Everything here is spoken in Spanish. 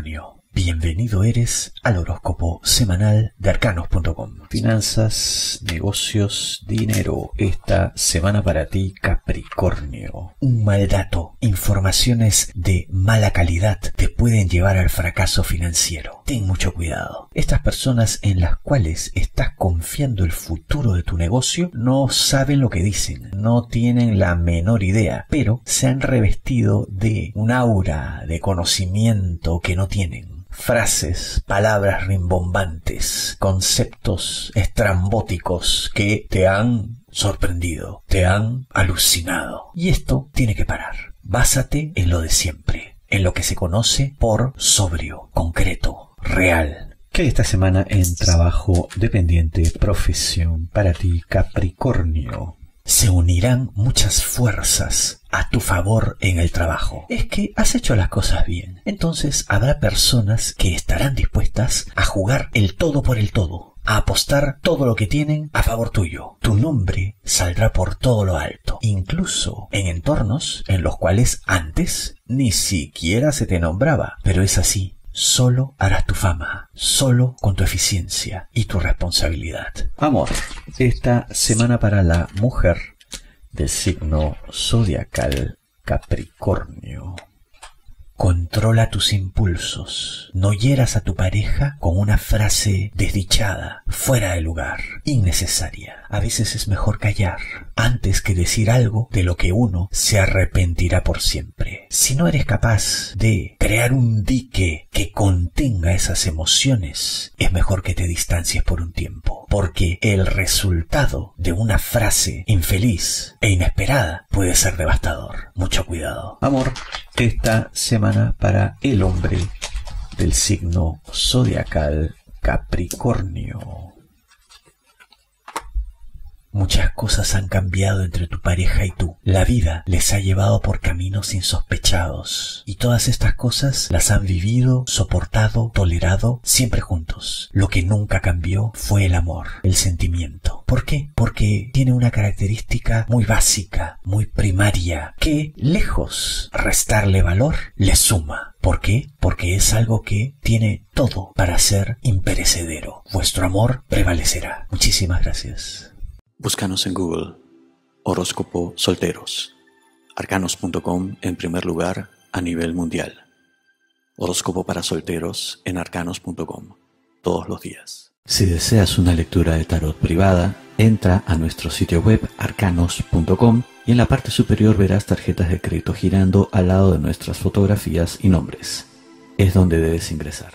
Capricornio. Bienvenido eres al horóscopo semanal de arcanos.com. Finanzas, negocios, dinero. Esta semana para ti, Capricornio. Un mal dato, informaciones de mala calidad te pueden llevar al fracaso financiero. Ten mucho cuidado. Estas personas en las cuales estás confiando el futuro de tu negocio no saben lo que dicen, no tienen la menor idea, pero se han revestido de un aura de conocimiento que no tienen frases, palabras rimbombantes, conceptos estrambóticos que te han sorprendido, te han alucinado. Y esto tiene que parar. Básate en lo de siempre, en lo que se conoce por sobrio, concreto, real. Que esta semana en trabajo dependiente, profesión para ti, Capricornio, se unirán muchas fuerzas a tu favor en el trabajo. Es que has hecho las cosas bien. Entonces habrá personas que estarán dispuestas a jugar el todo por el todo, a apostar todo lo que tienen a favor tuyo. Tu nombre saldrá por todo lo alto, incluso en entornos en los cuales antes ni siquiera se te nombraba. Pero es así, Solo harás tu fama, solo con tu eficiencia y tu responsabilidad. Amor, esta semana para la mujer del signo zodiacal Capricornio. Controla tus impulsos. No hieras a tu pareja con una frase desdichada, fuera de lugar, innecesaria. A veces es mejor callar antes que decir algo de lo que uno se arrepentirá por siempre. Si no eres capaz de crear un dique que contenga esas emociones, es mejor que te distancies por un tiempo, porque el resultado de una frase infeliz e inesperada puede ser devastador. Mucho cuidado. Amor, esta semana para el hombre del signo zodiacal Capricornio. Muchas cosas han cambiado entre tu pareja y tú. La vida les ha llevado por caminos insospechados. Y todas estas cosas las han vivido, soportado, tolerado, siempre juntos. Lo que nunca cambió fue el amor, el sentimiento. ¿Por qué? Porque tiene una característica muy básica, muy primaria, que lejos restarle valor, le suma. ¿Por qué? Porque es algo que tiene todo para ser imperecedero. Vuestro amor prevalecerá. Muchísimas gracias. Búscanos en Google. Horóscopo Solteros. Arcanos.com en primer lugar a nivel mundial. Horóscopo para solteros en arcanos.com. Todos los días. Si deseas una lectura de tarot privada, entra a nuestro sitio web arcanos.com y en la parte superior verás tarjetas de crédito girando al lado de nuestras fotografías y nombres. Es donde debes ingresar.